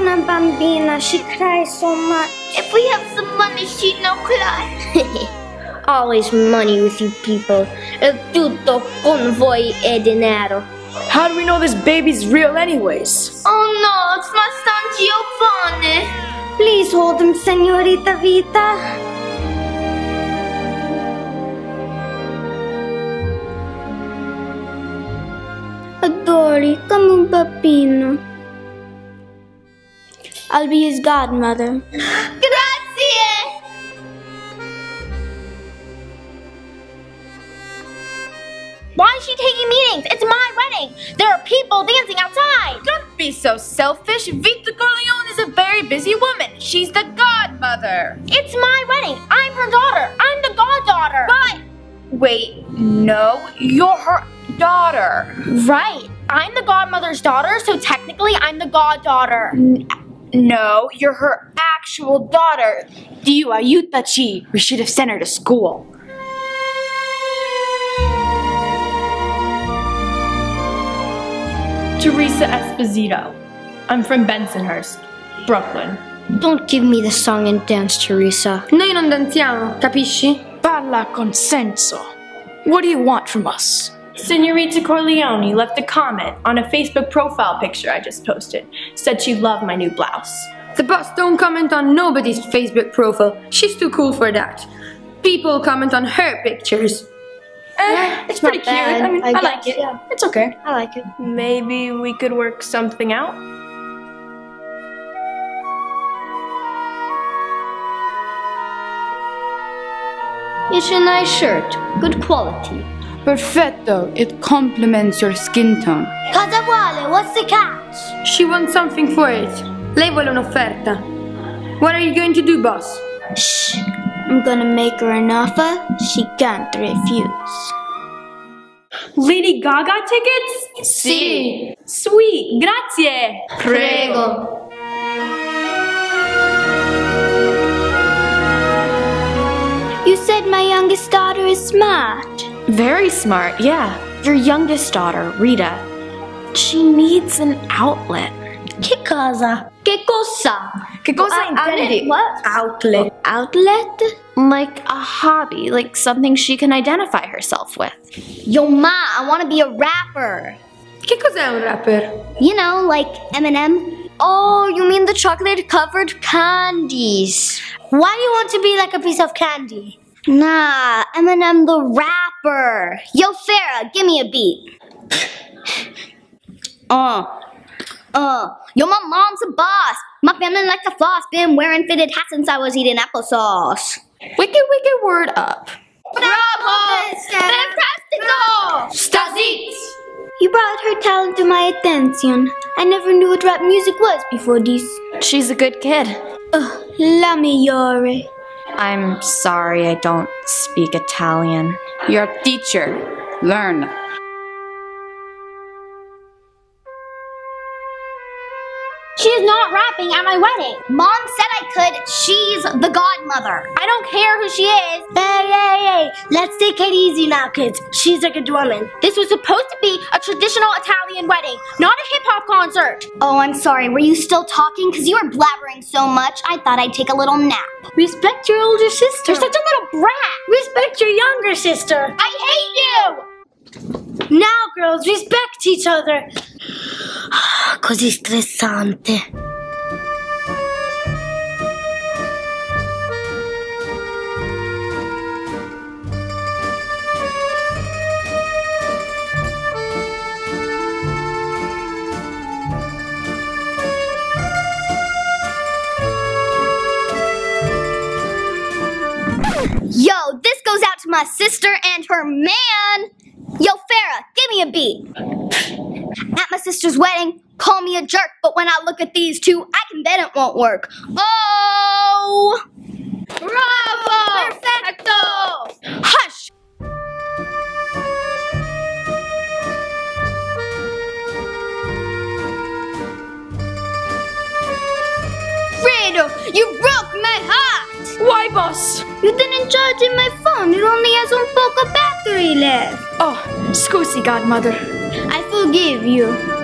una bambina. She cries so much. If we have some money, she no cry. Always money with you people. È tutto con voi e denaro. How do we know this baby's real anyways? Oh no, it's my son Giovanni. Please hold him, Senorita Vita. Adori, come un bambino. I'll be his godmother. Grazie. Why is she taking meetings? It's my wedding. There are people dancing outside. Don't be so selfish. Vita Corleone is a very busy woman. She's the godmother. It's my wedding. I'm her daughter. I'm the goddaughter. But wait, no, you're her daughter. Right. I'm the godmother's daughter, so technically I'm the goddaughter. No, you're her actual daughter. Dio aiutaci. We should have sent her to school. Teresa Esposito. I'm from Bensonhurst, Brooklyn. Don't give me the song and dance, Teresa. Noi non danziamo, capisci? Parla con senso. What do you want from us? Senorita Corleone left a comment on a Facebook profile picture I just posted. Said she loved my new blouse. The boss don't comment on nobody's Facebook profile. She's too cool for that. People comment on her pictures. Eh, it's pretty cute. I mean, I I, like it. yeah. It's okay. I like it. Maybe we could work something out? It's a nice shirt. Good quality. Perfetto, it complements your skin tone. Cosa vuole? What's the catch? She wants something for it. Lei vuole un'offerta. What are you going to do, boss? Shh. I'm gonna make her an offer she can't refuse. Lady Gaga tickets? Sì. Sweet, grazie. Prego. You said my youngest daughter is smart. Very smart, yeah. Your youngest daughter, Rita. She needs an outlet. Che cosa? Che cosa? Che cosa intendi? What? Outlet. Outlet? Like a hobby, like something she can identify herself with. Yo, ma, I want to be a rapper. Che cos'è un rapper? You know, like Eminem. Oh, you mean the chocolate covered candies? Why do you want to be like a piece of candy? Nah, Eminem the rapper. Yo, Farah, give me a beat. Uh, uh, yo, my mom's a boss. My family like to floss. Been wearing fitted hats since I was eating applesauce. Wicked, wicked word up. Bravo! Fantastico! Stazit! You brought her talent to my attention. I never knew what rap music was before this. She's a good kid. Ugh, la migliore. I'm sorry I don't speak Italian. You're teacher. Learn. She's not rapping at my wedding. Mom said I could. She's the godmother. I don't care who she is. Hey, hey. Let's take it easy now, kids. She's like a good woman. This was supposed to be a traditional Italian wedding, not a hip hop concert. Oh, I'm sorry. Were you still talking? Because you were blabbering so much, I thought I'd take a little nap. Respect your older sister. You're such a little brat. Respect your younger sister. I hate you. Now, girls, respect each other. Così stressante. My sister and her man. Yo, Farah, give me a beat. At my sister's wedding, call me a jerk, but when I look at these two, I can bet it won't work. Oh! Bravo! Perfecto! Hush! Fredo, you broke my heart! Why, boss? You didn't charge in my phone. It only has one poco battery left. Oh, scusi, godmother. I forgive you.